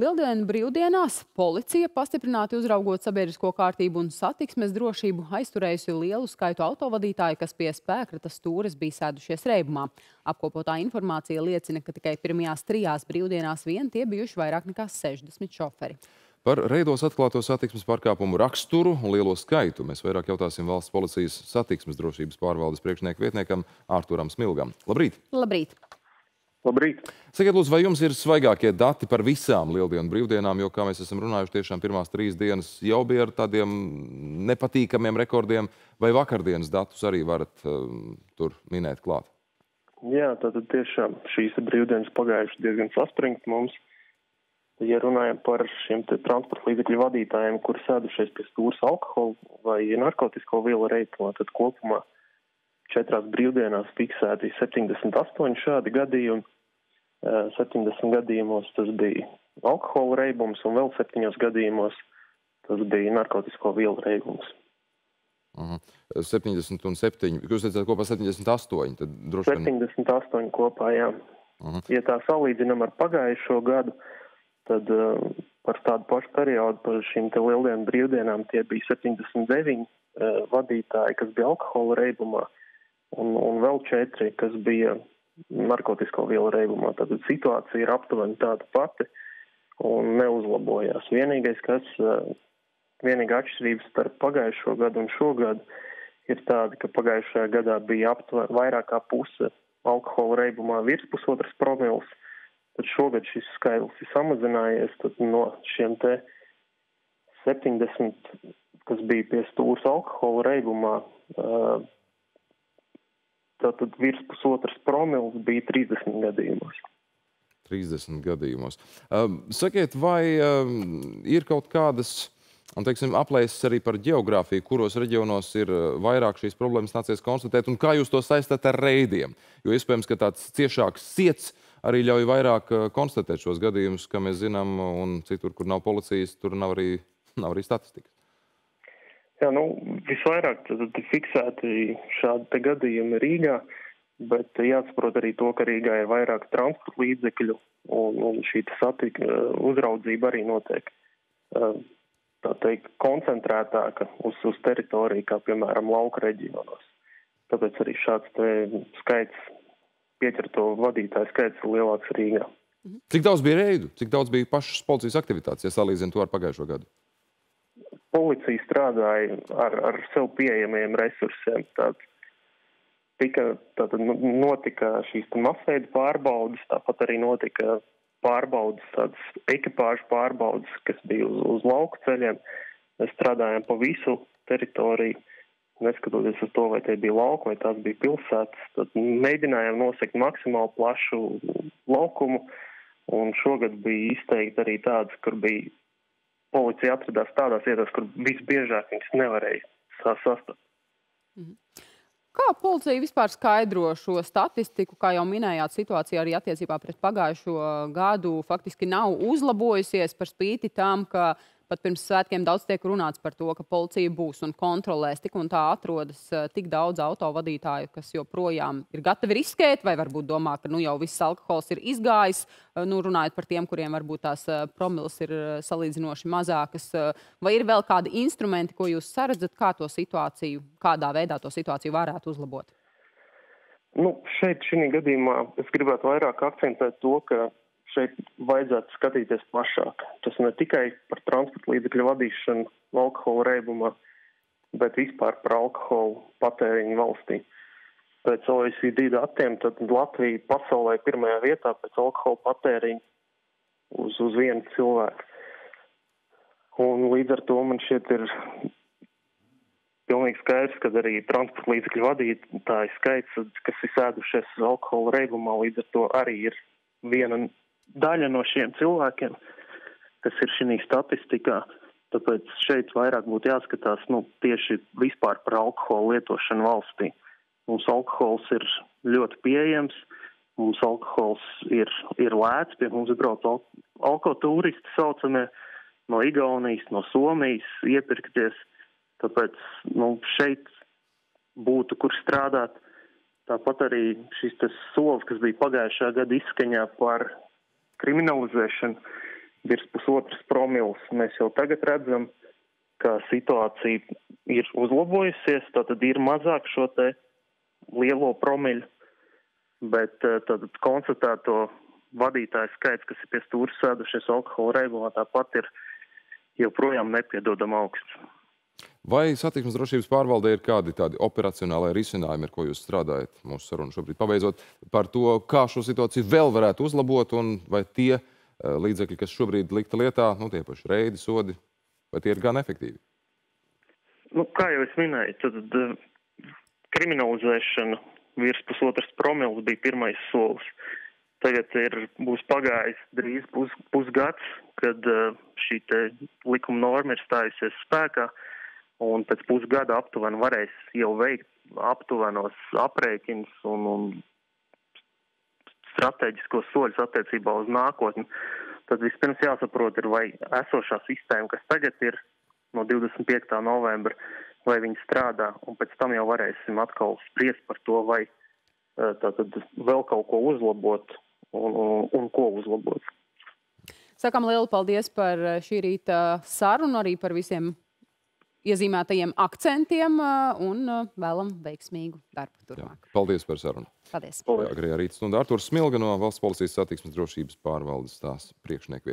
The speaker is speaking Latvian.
Lieldienu brīvdienās policija pastiprināti uzraugot sabiedrisko kārtību un satiksmes drošību aizturējusi lielu skaitu autovadītāju, kas pie spēkratas stūres bija sēdušies reibumā. Apkopotā informācija liecina, ka tikai pirmajās trijās brīvdienās vien tie bijuši vairāk nekā 60 šoferi. Par reidos atklāto satiksmes pārkāpumu raksturu un lielo skaitu mēs vairāk jautāsim valsts policijas satiksmes drošības pārvaldes priekšnieku vietniekam Ārturam Smilgam. Labrīt! Labrīt! Labrīt! Sakiet, lūdzu, vai jums ir svaigākie dati par visām lieldienu brīvdienām, jo, kā mēs esam runājuši, tiešām pirmās trīs dienas jau bija ar tādiem nepatīkamiem rekordiem, vai vakardienas datus arī varat um, tur minēt klāt? Jā, tātad tiešām šīs brīvdienas pagājušas diezgan saspringti mums. Ja runājam par šiem transporta līdzekļu vadītājiem, kuri sēdušies pie stūras alkohola vai narkotisko vielu reitumā, tad kopumā četrās brīvdienās fiksēti 78 šādi gadījumi. 70 gadījumos tas bija alkohola reibums un vēl 7 gadījumos tas bija narkotisko vielu reibums. Uh -huh. 70 un 7. Jūs teicāt kopā 78. Tad droši vien... 78 kopā, jā. Uh -huh. Ja tā salīdzinām ar pagājušo gadu, tad uh, par tādu pašu periodu, par šīm te lieldienu brīvdienām, tie bija 79 uh, vadītāji, kas bija alkohola reibumā un, un vēl četri, kas bija narkotisko vielu reibumā. Tad situācija ir aptuveni tāda pati un neuzlabojās. Vienīgais, kas, eh, vienīgā atšķirības starp pagājušo gadu un šo gadu ir tāda, ka pagājušajā gadā bija aptuveni vairāk kā puse alkohola reibumā virs pusotras promils, tad šogad šis skaitlis ir samazinājies, no šiem te 70, kas bija pie stūras alkohola reibumā, uh, Tātad virs pusotras promils bija 30 gadījumos. 30 gadījumos. Um, sakiet, vai um, ir kaut kādas un, teiksim, aplēses arī par geogrāfiju, kuros reģionos ir uh, vairāk šīs problēmas nācies konstatēt, un kā jūs to saistāt ar reidiem? Jo iespējams, ka tāds ciešāks ciets arī ļauj vairāk uh, konstatēt šos gadījumus, kā mēs zinām, un citur, kur nav policijas, tur nav arī, nav arī statistikas. Jā, nu, visvairāk fiksēti šādi gadījumi Rīgā, bet jāsaprot arī to, ka Rīgā ir vairāk transporta līdzekļu un, un šī satika uzraudzība arī notiek tā teikt koncentrētāka uz, uz teritoriju, kā piemēram lauka reģionos. Tāpēc arī šāds skaits, pieķerto vadītāju skaits ir lielāks Rīgā. Cik daudz bija reidu? Cik daudz bija pašas policijas aktivitātes, ja salīdzinām to ar pagājušo gadu? Policija strādāja ar, ar sev pieejamiem resursiem. Tātad, tika, tātad notika šīs masveida pārbaudas, tāpat arī notika pārbaudas, tādas ekipāžu pārbaudas, kas bija uz, uz lauku ceļiem. Mēs strādājām pa visu teritoriju, neskatoties uz to, vai tie bija lauki vai tās bija pilsētas. Tad mēģinājām nosekt maksimāli plašu laukumu, un šogad bija izteikti arī tādas, kur bija policija atradās tādās vietās, kur visbiežāk viņas nevarēja sastapt. Mhm. Kā policija vispār skaidro šo statistiku? Kā jau minējāt, situācija arī attiecībā pret pagājušo gadu faktiski nav uzlabojusies par spīti tam, ka Pat pirms svētkiem daudz tiek runāts par to, ka policija būs un kontrolēs. Tik un tā atrodas eh, tik daudz autovadītāju, kas joprojām ir gatavi riskēt, vai varbūt domā, ka nu, jau viss alkohols ir izgājis. Eh, nu, runājot par tiem, kuriem varbūt tās eh, promils ir salīdzinoši mazākas. Vai ir vēl kādi instrumenti, ko jūs saredzat, kā to situāciju, kādā veidā to situāciju varētu uzlabot? Nu, šeit, šī gadījumā, es gribētu vairāk akcentēt to, ka šeit vajadzētu skatīties plašāk. Tas ne tikai par transporta līdzekļu vadīšanu alkohola reibumā, bet vispār par alkoholu patēriņu valstī. Pēc OECD datiem Latvija pasaulē pirmajā vietā pēc alkohola patēriņa uz, uz vienu cilvēku. Un līdz ar to man šķiet ir pilnīgi skaidrs, ka arī transporta līdzekļu vadītāju skaits, kas ir sēdušies alkohola reibumā, līdz ar to arī ir viena daļa no šiem cilvēkiem, kas ir šī statistikā. Tāpēc šeit vairāk būtu jāskatās nu, tieši vispār par alkoholu lietošanu valstī. Mums alkohols ir ļoti pieejams, mums alkohols ir, ir lēts, pie mums brauc al alkotūristi saucamie no Igaunijas, no Somijas iepirkties. Tāpēc nu, šeit būtu kur strādāt. Tāpat arī šis solis, kas bija pagājušā gada izskaņā par kriminalizēšanu, virs pusotras promils. Mēs jau tagad redzam, ka situācija ir uzlabojusies, tātad ir mazāk šo te lielo promiļu, bet tad konstatēto vadītāju skaits, kas ir pie stūra sēdušies alkohola reibumā, tāpat ir joprojām nepiedodam augsts. Vai satiksmes drošības pārvaldē ir kādi tādi operacionālai risinājumi, ar ko jūs strādājat mūsu sarunu šobrīd pabeidzot, par to, kā šo situāciju vēl varētu uzlabot, un vai tie uh, līdzekļi, kas šobrīd likta lietā, nu tie paši reidi, sodi, vai tie ir gan efektīvi? Nu, kā jau es minēju, tad uh, kriminalizēšana virs pusotras promils bija pirmais solis. Tagad ir, būs pagājis drīz pus, pusgads, kad uh, šī likuma norma ir stājusies spēkā. Uh, un pēc pusgada aptuveni varēs jau veikt aptuvenos aprēķins un, un strateģiskos soļus attiecībā uz nākotni, tad vispirms jāsaprot, ir, vai esošā sistēma, kas tagad ir no 25. novembra, vai viņi strādā, un pēc tam jau varēsim atkal spriest par to, vai eh, tātad vēl kaut ko uzlabot un, un, un ko uzlabot. Sakām lielu paldies par eh, šī rīta sarunu, arī par visiem iezīmētajiem akcentiem un vēlam veiksmīgu darbu turpmāk. Jā, paldies par sarunu. Paldies. Agrējā rīta stundā Arturs Smilga no Valsts policijas satiksmes drošības pārvaldes tās priekšnieku